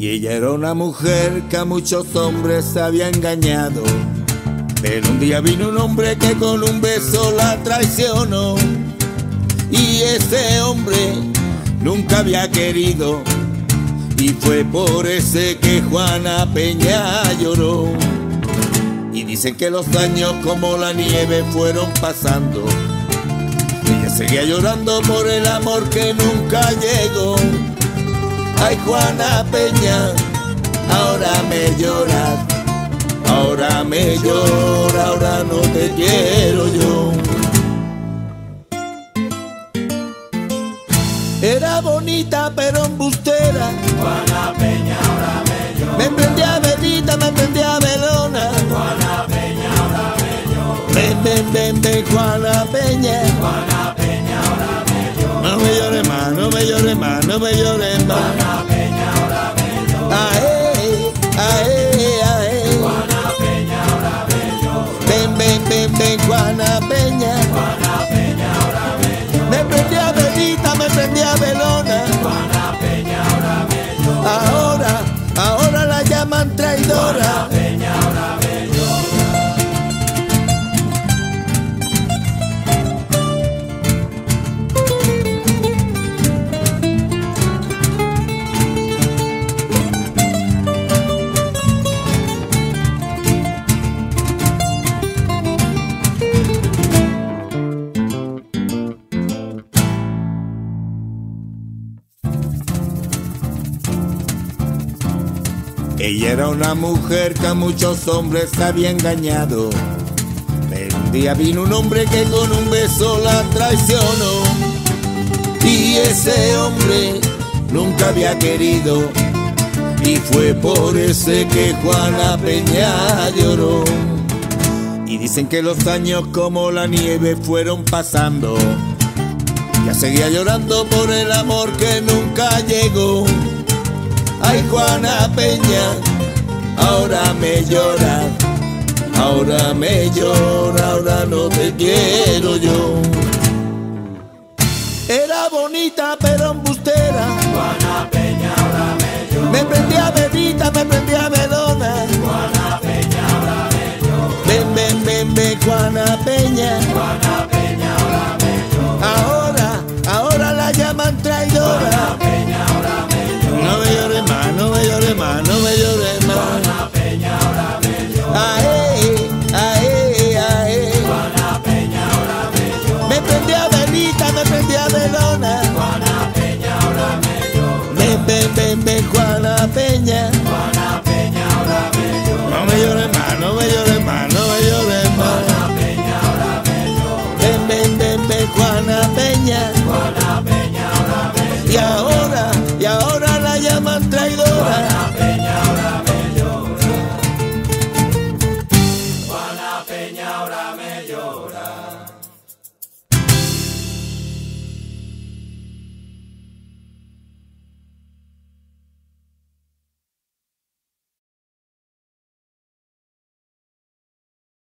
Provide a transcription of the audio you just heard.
Y ella era una mujer que a muchos hombres había engañado. Pero un día vino un hombre que con un beso la traicionó. Y ese hombre nunca había querido. Y fue por ese que Juana Peña lloró. Y dicen que los años como la nieve fueron pasando. Ella seguía llorando por el amor que nunca llegó. Ay Juana Peña, ahora me lloras, ahora me llora, ahora no te quiero yo. Era bonita pero embustera. Juana Peña ahora me llora. Me prendía velita, me prendía velona. Juana Peña ahora me llora. Ven, ven, ven, ven, Juana Peña. Juana Peña ahora me llora. No me llores más, no me llores más, no me llores más. Juana traidora. Peña Ella era una mujer que a muchos hombres había engañado. Pero un día vino un hombre que con un beso la traicionó. Y ese hombre nunca había querido. Y fue por ese que Juana Peña lloró. Y dicen que los años como la nieve fueron pasando. Ya seguía llorando por el amor que nunca llegó. Ay Juana Peña, ahora me llora, ahora me llora, ahora no te quiero yo. Era bonita pero embustera, Juana Peña ahora me llora. me prendía velita, me prendía velona. Juana Peña ahora me llora. Ven, ven, ven, ven, Juana Peña, Juana de. Juana Peña ahora me llora. Ven, ven, ven, ven, Juana Peña. Juana Peña ahora me llora. No me llores más, no me llores más, no me llores más. Juana Peña ahora me llora. Ven, ven, ven, ven, Juana Peña. Juana Peña ahora me llora. Y ahora, y ahora la llaman traidora. Juana Peña ahora me llora. Juana Peña ahora me llora.